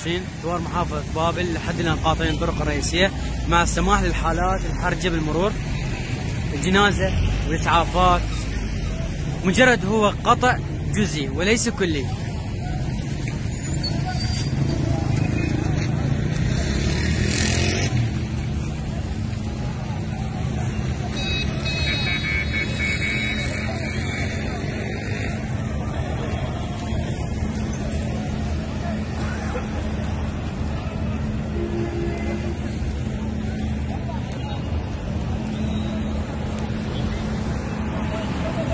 20 دوار محافظة بابل لحد الآن قاطعين الطرق الرئيسية مع السماح للحالات الحرجة بالمرور الجنازة والإسعافات. مجرد هو قطع جزئي وليس كلي.